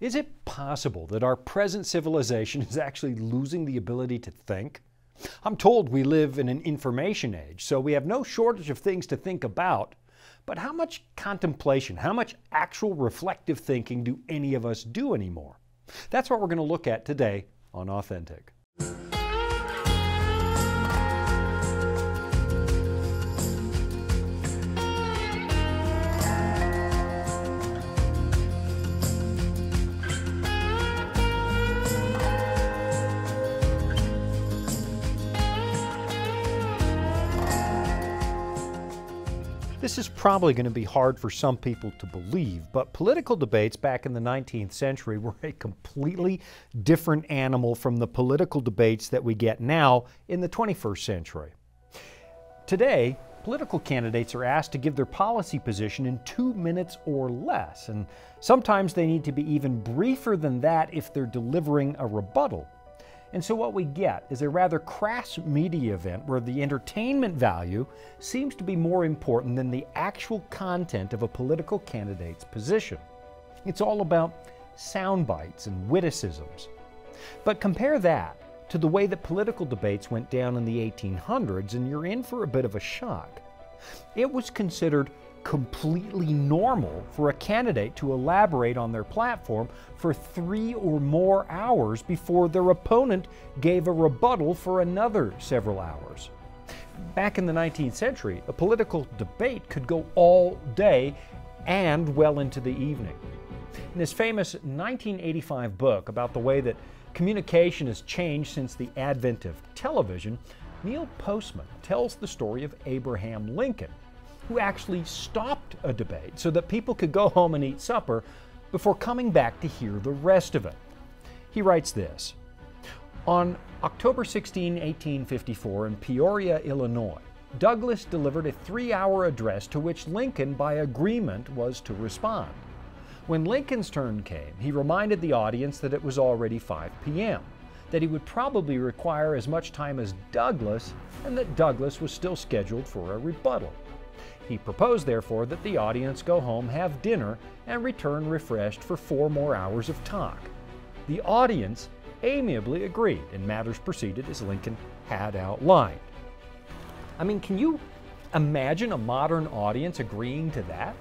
Is it possible that our present civilization is actually losing the ability to think? I'm told we live in an information age, so we have no shortage of things to think about. But how much contemplation, how much actual reflective thinking do any of us do anymore? That's what we're going to look at today on Authentic. This is probably going to be hard for some people to believe, but political debates back in the 19th century were a completely different animal from the political debates that we get now in the 21st century. Today, political candidates are asked to give their policy position in two minutes or less, and sometimes they need to be even briefer than that if they're delivering a rebuttal. And so what we get is a rather crass media event where the entertainment value seems to be more important than the actual content of a political candidate's position. It's all about sound bites and witticisms. But compare that to the way that political debates went down in the 1800s, and you're in for a bit of a shock. It was considered completely normal for a candidate to elaborate on their platform for three or more hours before their opponent gave a rebuttal for another several hours. Back in the 19th century, a political debate could go all day and well into the evening. In his famous 1985 book about the way that communication has changed since the advent of television, Neil Postman tells the story of Abraham Lincoln who actually stopped a debate so that people could go home and eat supper before coming back to hear the rest of it. He writes this On October 16, 1854, in Peoria, Illinois, Douglas delivered a three hour address to which Lincoln, by agreement, was to respond. When Lincoln's turn came, he reminded the audience that it was already 5 p.m., that he would probably require as much time as Douglas, and that Douglas was still scheduled for a rebuttal. He proposed, therefore, that the audience go home, have dinner, and return refreshed for four more hours of talk. The audience amiably agreed, and matters proceeded as Lincoln had outlined. I mean, can you imagine a modern audience agreeing to that?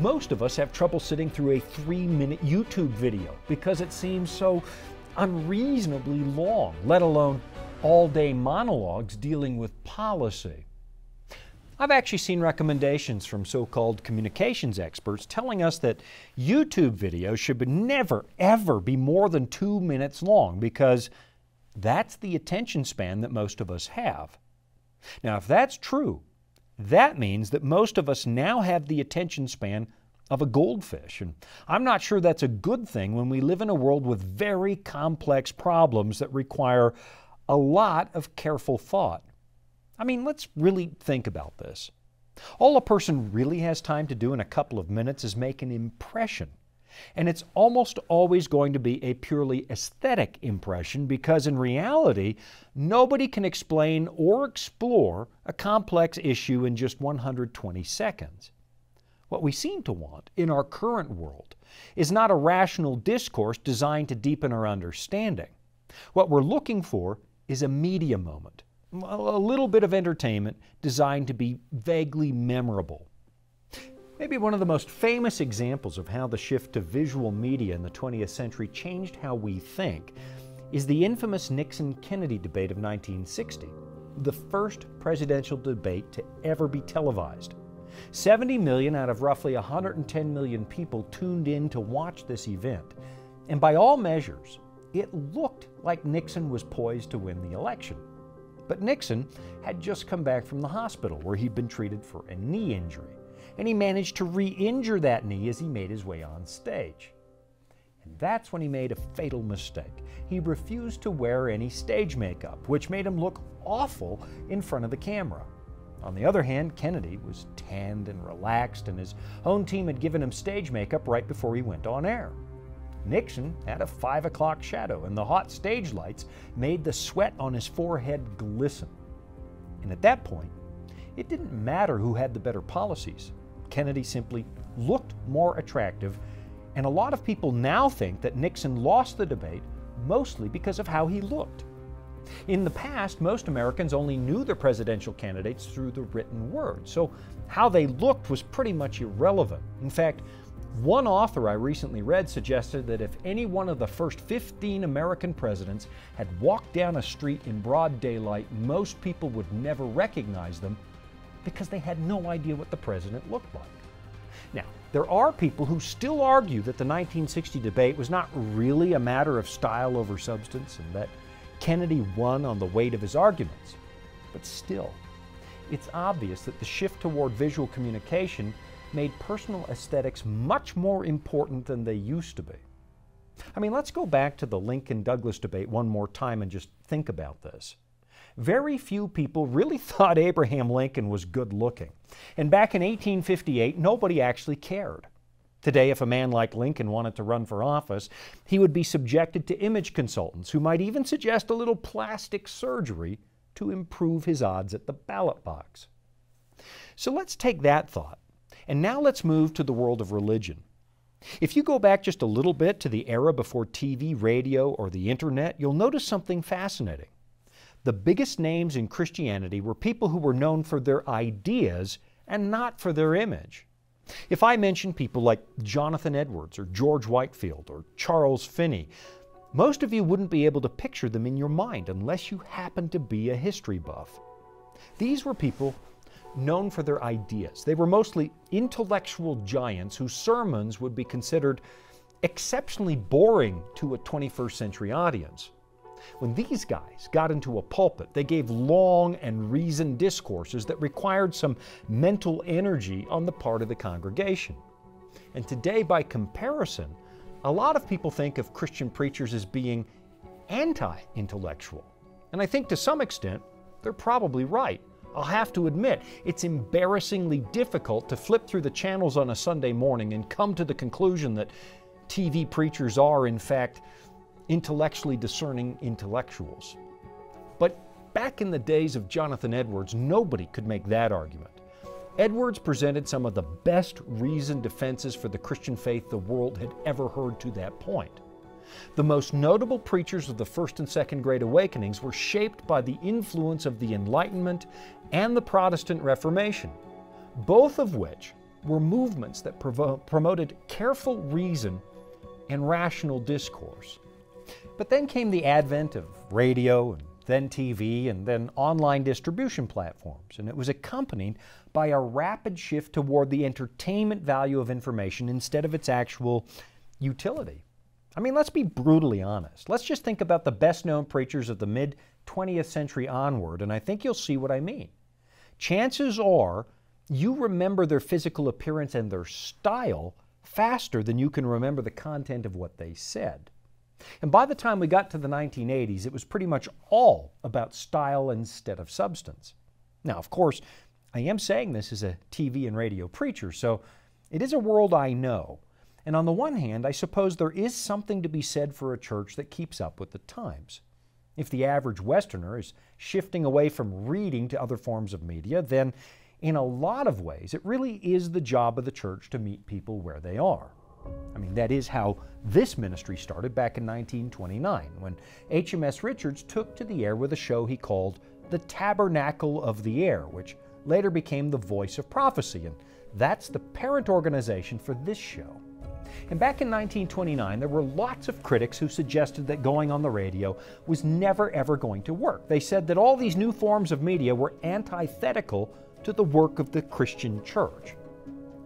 Most of us have trouble sitting through a three minute YouTube video because it seems so unreasonably long, let alone all day monologues dealing with policy. I've actually seen recommendations from so called communications experts telling us that YouTube videos should never, ever be more than two minutes long because that's the attention span that most of us have. Now, if that's true, that means that most of us now have the attention span of a goldfish. And I'm not sure that's a good thing when we live in a world with very complex problems that require a lot of careful thought. I mean, let's really think about this. All a person really has time to do in a couple of minutes is make an impression. And it's almost always going to be a purely aesthetic impression because in reality, nobody can explain or explore a complex issue in just 120 seconds. What we seem to want in our current world is not a rational discourse designed to deepen our understanding. What we're looking for is a media moment, a little bit of entertainment designed to be vaguely memorable. Maybe one of the most famous examples of how the shift to visual media in the 20th century changed how we think is the infamous Nixon Kennedy debate of 1960, the first presidential debate to ever be televised. 70 million out of roughly 110 million people tuned in to watch this event, and by all measures, it looked like Nixon was poised to win the election. But Nixon had just come back from the hospital where he'd been treated for a knee injury, and he managed to re injure that knee as he made his way on stage. And that's when he made a fatal mistake. He refused to wear any stage makeup, which made him look awful in front of the camera. On the other hand, Kennedy was tanned and relaxed, and his own team had given him stage makeup right before he went on air. Nixon had a five o'clock shadow, and the hot stage lights made the sweat on his forehead glisten. And at that point, it didn't matter who had the better policies. Kennedy simply looked more attractive, And a lot of people now think that Nixon lost the debate mostly because of how he looked. In the past, most Americans only knew their presidential candidates through the written word, so how they looked was pretty much irrelevant. In fact, one author I recently read suggested that if any one of the first 15 American presidents had walked down a street in broad daylight, most people would never recognize them because they had no idea what the president looked like. Now, there are people who still argue that the 1960 debate was not really a matter of style over substance and that Kennedy won on the weight of his arguments. But still, it's obvious that the shift toward visual communication made personal aesthetics much more important than they used to be. I mean, let's go back to the Lincoln Douglas debate one more time and just think about this. Very few people really thought Abraham Lincoln was good looking. And back in 1858, nobody actually cared. Today, if a man like Lincoln wanted to run for office, he would be subjected to image consultants who might even suggest a little plastic surgery to improve his odds at the ballot box. So let's take that thought and now let's move to the world of religion. If you go back just a little bit to the era before TV, radio, or the internet, you'll notice something fascinating. The biggest names in Christianity were people who were known for their ideas and not for their image. If I mention people like Jonathan Edwards or George Whitefield or Charles Finney, most of you wouldn't be able to picture them in your mind unless you happen to be a history buff. These were people known for their ideas. They were mostly intellectual giants whose sermons would be considered exceptionally boring to a 21st century audience. When these guys got into a pulpit, they gave long and reasoned discourses that required some mental energy on the part of the congregation. And today, by comparison, a lot of people think of Christian preachers as being anti intellectual. And I think to some extent, they're probably right. I'll have to admit, it's embarrassingly difficult to flip through the channels on a Sunday morning and come to the conclusion that TV preachers are, in fact, intellectually discerning intellectuals. But back in the days of Jonathan Edwards, nobody could make that argument. Edwards presented some of the best reasoned defenses for the Christian faith the world had ever heard to that point. The most notable preachers of the First and Second Great Awakenings were shaped by the influence of the Enlightenment and the Protestant Reformation, both of which were movements that promoted careful reason and rational discourse. But then came the advent of radio and then TV and then online distribution platforms, and it was accompanied by a rapid shift toward the entertainment value of information instead of its actual utility. I mean, let's be brutally honest. Let's just think about the best known preachers of the mid 20th century onward, and I think you'll see what I mean. Chances are you remember their physical appearance and their style faster than you can remember the content of what they said. And by the time we got to the 1980s, it was pretty much all about style instead of substance. Now, of course, I am saying this as a TV and radio preacher, so it is a world I know. And on the one hand, I suppose there is something to be said for a church that keeps up with the times. If the average Westerner is shifting away from reading to other forms of media, then in a lot of ways, it really is the job of the church to meet people where they are. I mean, that is how this ministry started back in 1929 when HMS Richards took to the air with a show he called The Tabernacle of the Air, which later became the Voice of Prophecy, and that's the parent organization for this show. And back in 1929, there were lots of critics who suggested that going on the radio was never ever going to work. They said that all these new forms of media were antithetical to the work of the Christian church.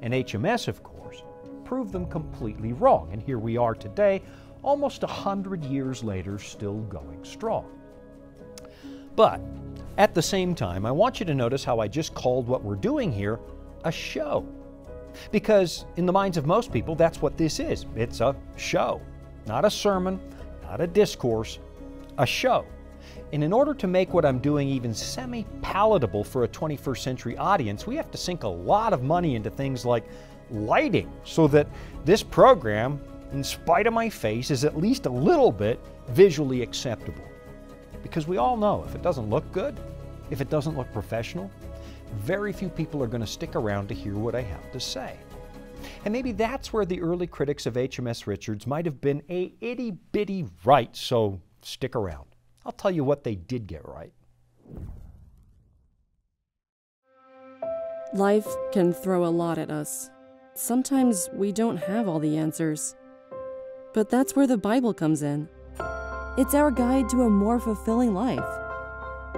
And HMS, of course, proved them completely wrong. And here we are today, almost a hundred years later, still going strong. But at the same time, I want you to notice how I just called what we're doing here a show. Because in the minds of most people, that's what this is it's a show, not a sermon, not a discourse, a show. And in order to make what I'm doing even semi palatable for a 21st century audience, we have to sink a lot of money into things like lighting so that this program, in spite of my face, is at least a little bit visually acceptable. Because we all know if it doesn't look good, if it doesn't look professional, very few people are going to stick around to hear what I have to say. And maybe that's where the early critics of HMS Richards might have been a itty bitty right, so stick around. I'll tell you what they did get right. Life can throw a lot at us. Sometimes we don't have all the answers. But that's where the Bible comes in. It's our guide to a more fulfilling life.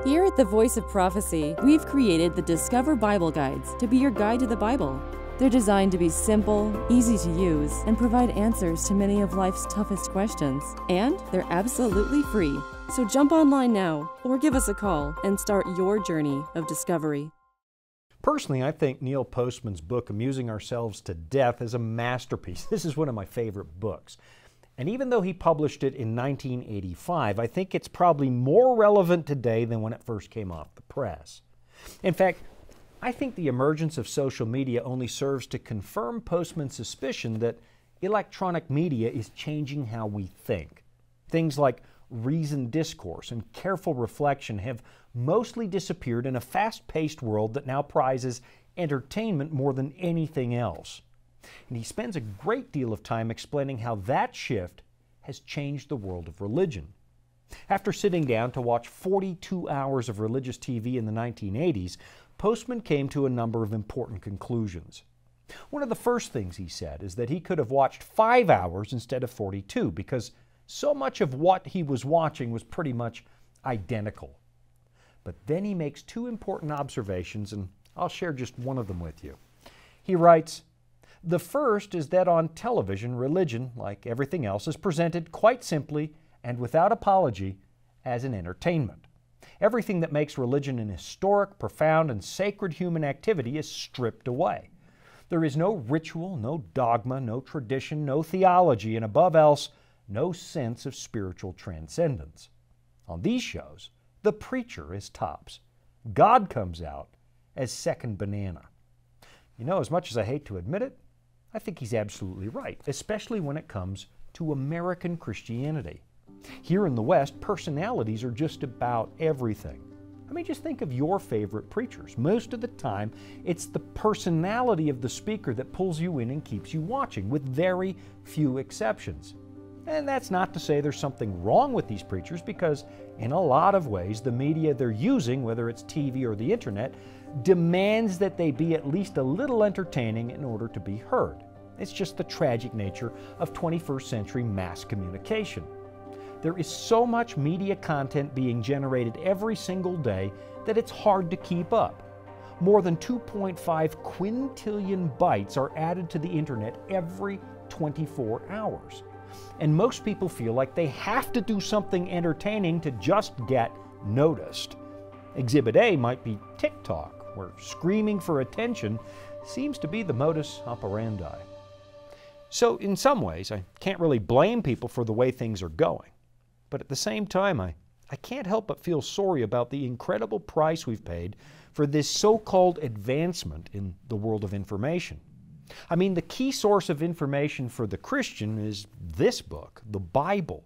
Here at the Voice of Prophecy, we've created the Discover Bible Guides to be your guide to the Bible. They're designed to be simple, easy to use, and provide answers to many of life's toughest questions. And they're absolutely free. So jump online now or give us a call and start your journey of discovery. Personally, I think Neil Postman's book, Amusing Ourselves to Death, is a masterpiece. This is one of my favorite books. And even though he published it in 1985, I think it's probably more relevant today than when it first came off the press. In fact, I think the emergence of social media only serves to confirm Postman's suspicion that electronic media is changing how we think. Things like reasoned discourse and careful reflection have mostly disappeared in a fast paced world that now prizes entertainment more than anything else. And he spends a great deal of time explaining how that shift has changed the world of religion. After sitting down to watch 42 hours of religious TV in the 1980s, Postman came to a number of important conclusions. One of the first things he said is that he could have watched five hours instead of 42 because so much of what he was watching was pretty much identical. But then he makes two important observations, and I'll share just one of them with you. He writes The first is that on television, religion, like everything else, is presented quite simply and without apology as an entertainment. Everything that makes religion an historic, profound, and sacred human activity is stripped away. There is no ritual, no dogma, no tradition, no theology, and above else, no sense of spiritual transcendence. On these shows, the preacher is tops. God comes out as second banana. You know, as much as I hate to admit it, I think he's absolutely right, especially when it comes to American Christianity. Here in the West, personalities are just about everything. I mean, just think of your favorite preachers. Most of the time, it's the personality of the speaker that pulls you in and keeps you watching, with very few exceptions. And that's not to say there's something wrong with these preachers, because in a lot of ways, the media they're using, whether it's TV or the internet, demands that they be at least a little entertaining in order to be heard. It's just the tragic nature of 21st century mass communication. There is so much media content being generated every single day that it's hard to keep up. More than 2.5 quintillion bytes are added to the internet every 24 hours. And most people feel like they have to do something entertaining to just get noticed. Exhibit A might be TikTok, where screaming for attention seems to be the modus operandi. So, in some ways, I can't really blame people for the way things are going. But at the same time, I, I can't help but feel sorry about the incredible price we've paid for this so called advancement in the world of information. I mean, the key source of information for the Christian is this book, the Bible.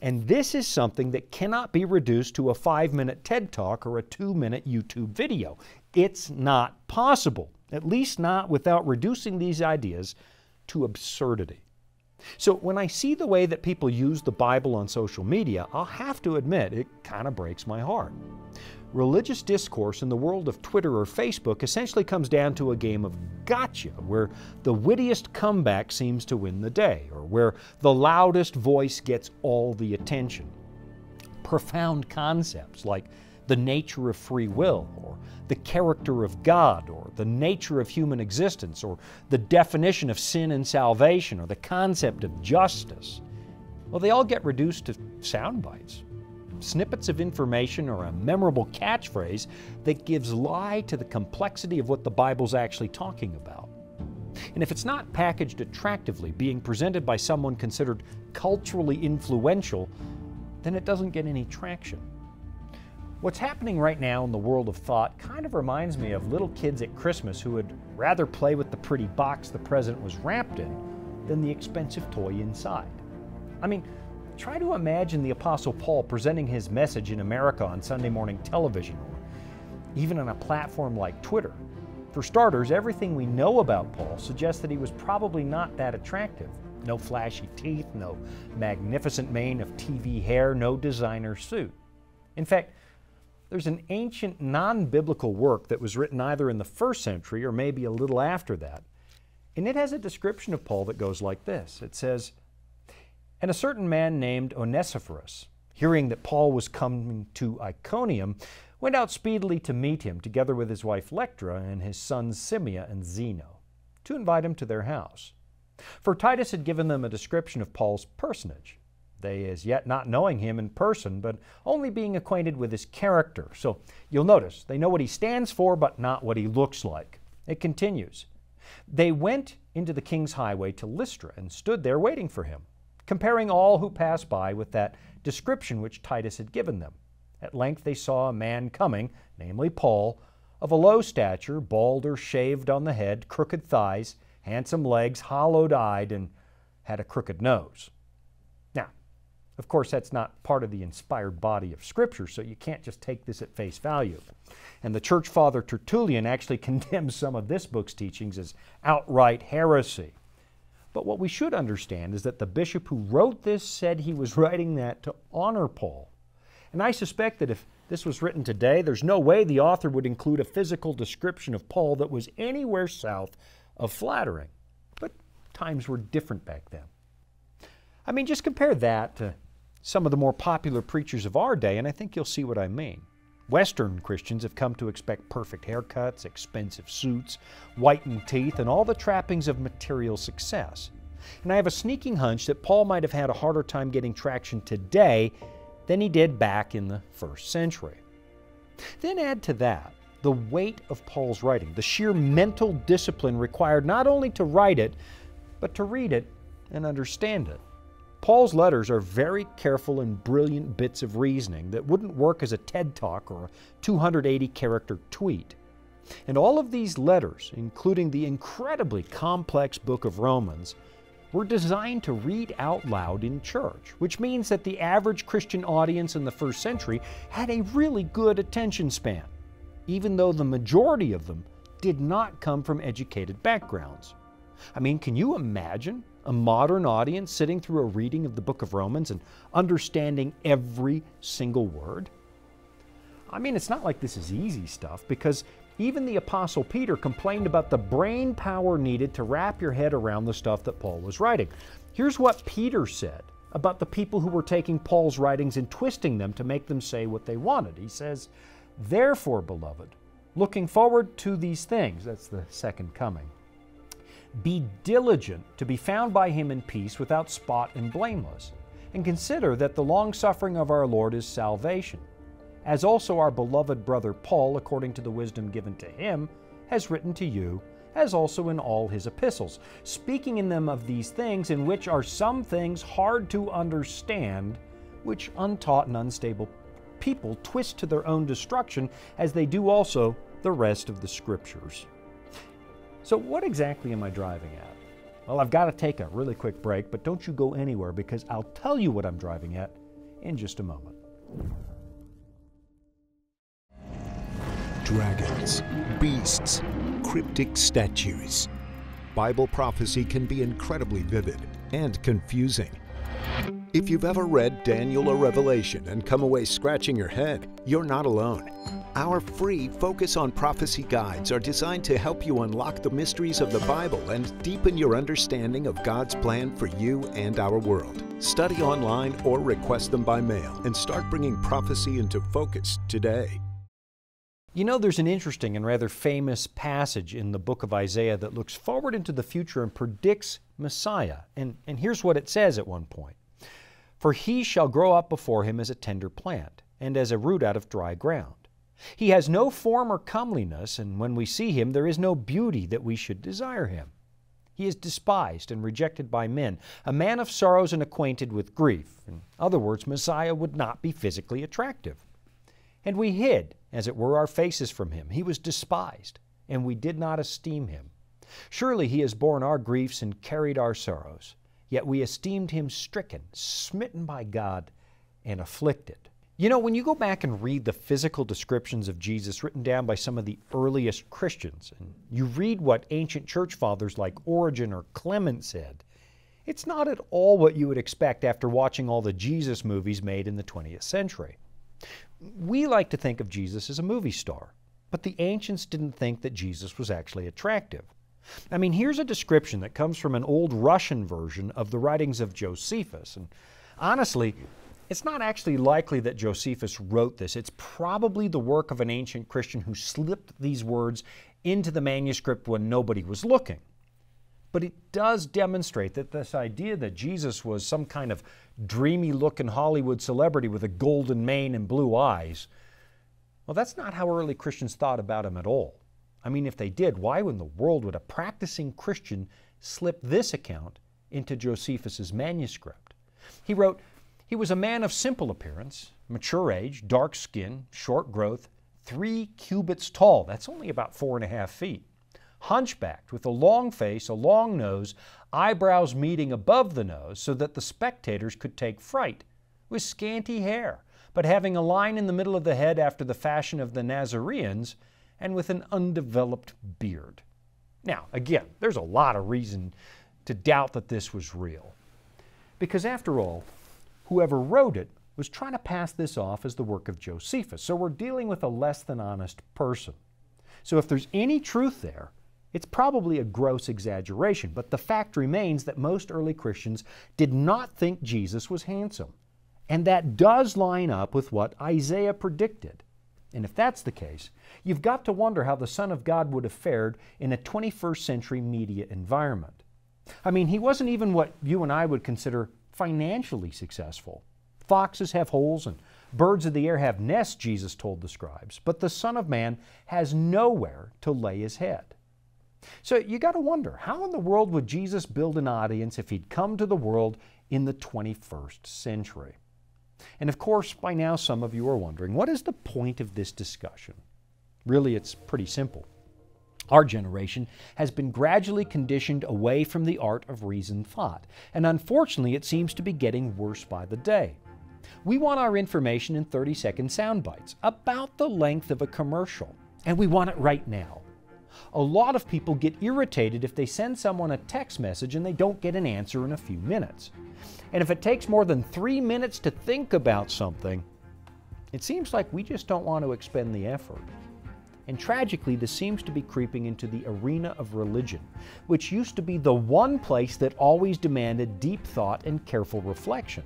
And this is something that cannot be reduced to a five minute TED Talk or a two minute YouTube video. It's not possible, at least not without reducing these ideas to absurdity. So when I see the way that people use the Bible on social media, I'll have to admit it kind of breaks my heart. Religious discourse in the world of Twitter or Facebook essentially comes down to a game of gotcha, where the wittiest comeback seems to win the day, or where the loudest voice gets all the attention. Profound concepts like the nature of free will, or the character of God, or the nature of human existence, or the definition of sin and salvation, or the concept of justice, well, they all get reduced to sound bites snippets of information or a memorable catchphrase that gives lie to the complexity of what the Bible's actually talking about. And if it's not packaged attractively, being presented by someone considered culturally influential, then it doesn't get any traction. What's happening right now in the world of thought kind of reminds me of little kids at Christmas who would rather play with the pretty box the present was wrapped in than the expensive toy inside. I mean, Try to imagine the Apostle Paul presenting his message in America on Sunday morning television or even on a platform like Twitter. For starters, everything we know about Paul suggests that he was probably not that attractive. No flashy teeth, no magnificent mane of TV hair, no designer suit. In fact, there's an ancient non biblical work that was written either in the first century or maybe a little after that. And it has a description of Paul that goes like this It says, And a certain man named Onesiphorus, hearing that Paul was coming to Iconium, went out speedily to meet him, together with his wife Lectra and his sons Simea and Zeno, to invite him to their house. For Titus had given them a description of Paul's personage, they as yet not knowing him in person, but only being acquainted with his character. So you'll notice they know what he stands for, but not what he looks like. It continues. They went into the king's highway to Lystra and stood there waiting for him, comparing all who passed by with that description which Titus had given them. At length they saw a man coming, namely Paul, of a low stature, bald or shaved on the head, crooked thighs, handsome legs, hollowed eyed, and had a crooked nose. Of course, that's not part of the inspired body of Scripture, so you can't just take this at face value. And the church father Tertullian actually condemns some of this book's teachings as outright heresy. But what we should understand is that the bishop who wrote this said he was writing that to honor Paul. And I suspect that if this was written today, there's no way the author would include a physical description of Paul that was anywhere south of flattering. But times were different back then. I mean, just compare that to some of the more popular preachers of our day, and I think you'll see what I mean. Western Christians have come to expect perfect haircuts, expensive suits, whitened teeth, and all the trappings of material success. And I have a sneaking hunch that Paul might have had a harder time getting traction today than he did back in the first century. Then add to that the weight of Paul's writing, the sheer mental discipline required not only to write it, but to read it and understand it. Paul's letters are very careful and brilliant bits of reasoning that wouldn't work as a TED Talk or a 280 character tweet. And all of these letters, including the incredibly complex book of Romans, were designed to read out loud in church, which means that the average Christian audience in the first century had a really good attention span, even though the majority of them did not come from educated backgrounds. I mean, can you imagine a modern audience sitting through a reading of the book of Romans and understanding every single word? I mean, it's not like this is easy stuff because even the Apostle Peter complained about the brain power needed to wrap your head around the stuff that Paul was writing. Here's what Peter said about the people who were taking Paul's writings and twisting them to make them say what they wanted. He says, Therefore, beloved, looking forward to these things, that's the second coming, be diligent to be found by him in peace without spot and blameless. And consider that the long suffering of our Lord is salvation, as also our beloved brother Paul, according to the wisdom given to him, has written to you, as also in all his epistles, speaking in them of these things, in which are some things hard to understand, which untaught and unstable people twist to their own destruction, as they do also the rest of the Scriptures. So, what exactly am I driving at? Well, I've got to take a really quick break, but don't you go anywhere because I'll tell you what I'm driving at in just a moment. Dragons, beasts, cryptic statues. Bible prophecy can be incredibly vivid and confusing. If you've ever read Daniel or Revelation and come away scratching your head, you're not alone. Our free Focus on Prophecy guides are designed to help you unlock the mysteries of the Bible and deepen your understanding of God's plan for you and our world. Study online or request them by mail and start bringing prophecy into focus today. You know, there's an interesting and rather famous passage in the book of Isaiah that looks forward into the future and predicts Messiah. And, and here's what it says at one point For he shall grow up before him as a tender plant, and as a root out of dry ground. He has no form or comeliness, and when we see him, there is no beauty that we should desire him. He is despised and rejected by men, a man of sorrows and acquainted with grief. In other words, Messiah would not be physically attractive. And we hid, as it were, our faces from him. He was despised, and we did not esteem him. Surely he has borne our griefs and carried our sorrows. Yet we esteemed him stricken, smitten by God, and afflicted. You know, when you go back and read the physical descriptions of Jesus written down by some of the earliest Christians, and you read what ancient church fathers like Origen or Clement said, it's not at all what you would expect after watching all the Jesus movies made in the 20th century. We like to think of Jesus as a movie star, but the ancients didn't think that Jesus was actually attractive. I mean, here's a description that comes from an old Russian version of the writings of Josephus. And honestly, it's not actually likely that Josephus wrote this. It's probably the work of an ancient Christian who slipped these words into the manuscript when nobody was looking. But it does demonstrate that this idea that Jesus was some kind of dreamy looking Hollywood celebrity with a golden mane and blue eyes, well, that's not how early Christians thought about him at all. I mean, if they did, why in the world would a practicing Christian slip this account into Josephus's manuscript? He wrote, he was a man of simple appearance, mature age, dark skin, short growth, three cubits tall. That's only about four and a half feet. Hunchbacked, with a long face, a long nose, eyebrows meeting above the nose so that the spectators could take fright, with scanty hair, but having a line in the middle of the head after the fashion of the Nazareans, and with an undeveloped beard. Now, again, there's a lot of reason to doubt that this was real. Because after all, whoever wrote it was trying to pass this off as the work of Josephus. So we're dealing with a less than honest person. So if there's any truth there, it's probably a gross exaggeration, but the fact remains that most early Christians did not think Jesus was handsome. And that does line up with what Isaiah predicted. And if that's the case, you've got to wonder how the Son of God would have fared in a 21st century media environment. I mean, he wasn't even what you and I would consider financially successful. Foxes have holes and birds of the air have nests, Jesus told the scribes, but the Son of Man has nowhere to lay his head. So you got to wonder how in the world would Jesus build an audience if he'd come to the world in the 21st century? And of course, by now some of you are wondering what is the point of this discussion? Really, it's pretty simple. Our generation has been gradually conditioned away from the art of reasoned thought, and unfortunately, it seems to be getting worse by the day. We want our information in 30 second sound bites, about the length of a commercial, and we want it right now. A lot of people get irritated if they send someone a text message and they don't get an answer in a few minutes. And if it takes more than three minutes to think about something, it seems like we just don't want to expend the effort. And tragically, this seems to be creeping into the arena of religion, which used to be the one place that always demanded deep thought and careful reflection.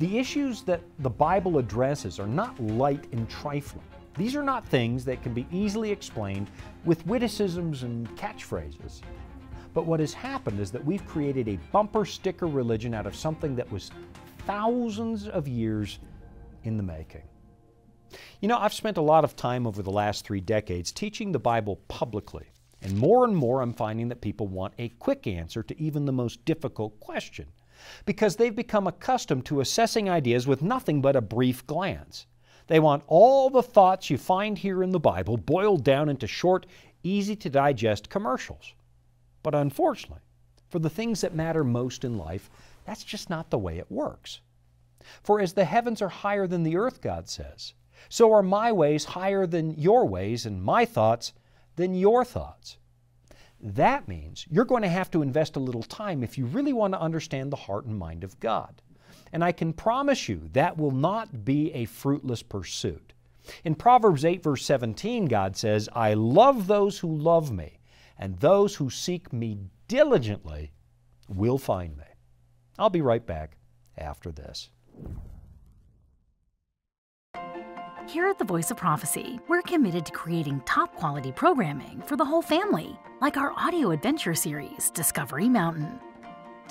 The issues that the Bible addresses are not light and trifling. These are not things that can be easily explained with witticisms and catchphrases. But what has happened is that we've created a bumper sticker religion out of something that was thousands of years in the making. You know, I've spent a lot of time over the last three decades teaching the Bible publicly, and more and more I'm finding that people want a quick answer to even the most difficult question because they've become accustomed to assessing ideas with nothing but a brief glance. They want all the thoughts you find here in the Bible boiled down into short, easy to digest commercials. But unfortunately, for the things that matter most in life, that's just not the way it works. For as the heavens are higher than the earth, God says, so are my ways higher than your ways, and my thoughts than your thoughts. That means you're going to have to invest a little time if you really want to understand the heart and mind of God. And I can promise you that will not be a fruitless pursuit. In Proverbs 8, verse 17, God says, I love those who love me, and those who seek me diligently will find me. I'll be right back after this. Here at the Voice of Prophecy, we're committed to creating top quality programming for the whole family, like our audio adventure series, Discovery Mountain.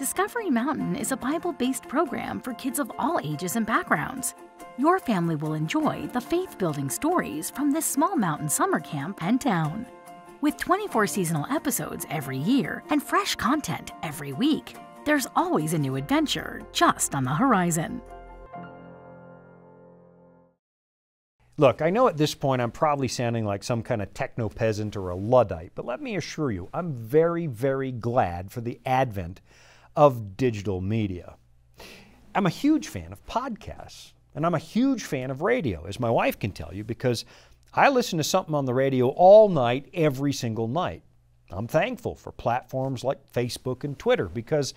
Discovery Mountain is a Bible based program for kids of all ages and backgrounds. Your family will enjoy the faith building stories from this small mountain summer camp and town. With 24 seasonal episodes every year and fresh content every week, there's always a new adventure just on the horizon. Look, I know at this point I'm probably sounding like some kind of techno peasant or a Luddite, but let me assure you, I'm very, very glad for the advent of digital media. I'm a huge fan of podcasts. And I'm a huge fan of radio, as my wife can tell you, because I listen to something on the radio all night, every single night. I'm thankful for platforms like Facebook and Twitter because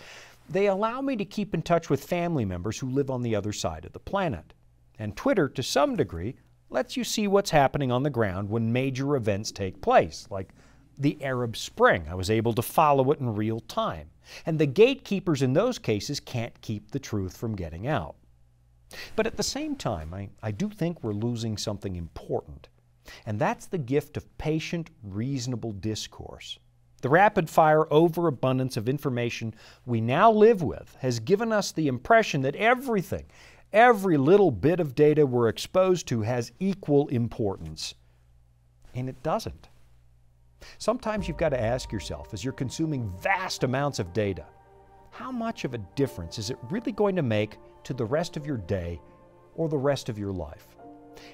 they allow me to keep in touch with family members who live on the other side of the planet. And Twitter, to some degree, lets you see what's happening on the ground when major events take place, like the Arab Spring. I was able to follow it in real time. And the gatekeepers in those cases can't keep the truth from getting out. But at the same time, I, I do think we're losing something important. And that's the gift of patient, reasonable discourse. The rapid fire overabundance of information we now live with has given us the impression that everything, every little bit of data we're exposed to has equal importance. And it doesn't. Sometimes you've got to ask yourself, as you're consuming vast amounts of data, how much of a difference is it really going to make to the rest of your day or the rest of your life?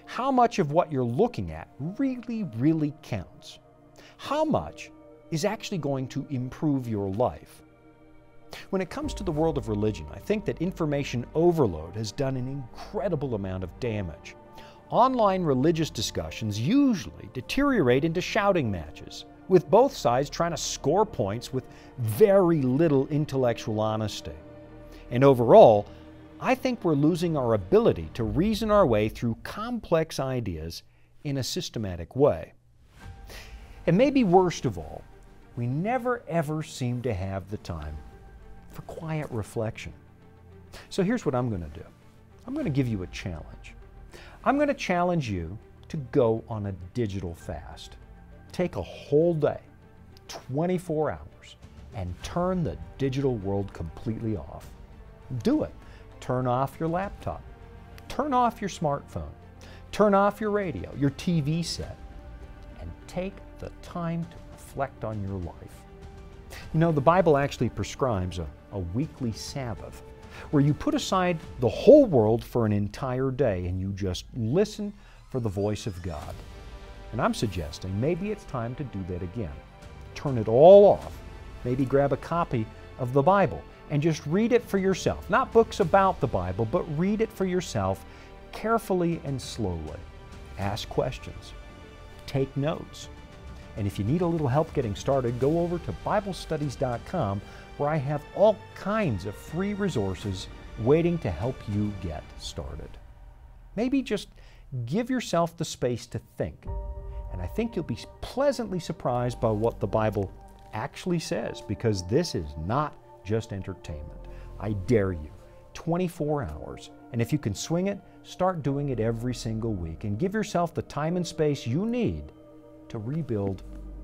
How much of what you're looking at really, really counts? How much is actually going to improve your life? When it comes to the world of religion, I think that information overload has done an incredible amount of damage. Online religious discussions usually deteriorate into shouting matches, with both sides trying to score points with very little intellectual honesty. And overall, I think we're losing our ability to reason our way through complex ideas in a systematic way. And maybe worst of all, we never ever seem to have the time for quiet reflection. So here's what I'm going to do I'm going to give you a challenge. I'm going to challenge you to go on a digital fast. Take a whole day, 24 hours, and turn the digital world completely off. Do it. Turn off your laptop. Turn off your smartphone. Turn off your radio, your TV set, and take the time to reflect on your life. You know, the Bible actually prescribes a, a weekly Sabbath where you put aside the whole world for an entire day and you just listen for the voice of God. And I'm suggesting maybe it's time to do that again. Turn it all off. Maybe grab a copy of the Bible and just read it for yourself. Not books about the Bible, but read it for yourself carefully and slowly. Ask questions. Take notes. And if you need a little help getting started, go over to BibleStudies.com where I have all kinds of free resources waiting to help you get started. Maybe just give yourself the space to think. And I think you'll be pleasantly surprised by what the Bible actually says because this is not just entertainment. I dare you. 24 hours. And if you can swing it, start doing it every single week and give yourself the time and space you need to rebuild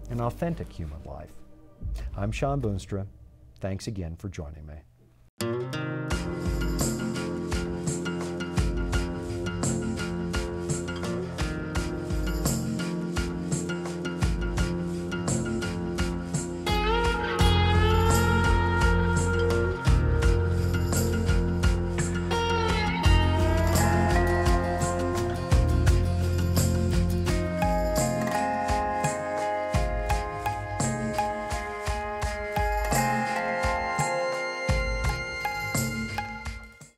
an authentic human life. I'm Shawn Boonstra. Thanks again for joining me.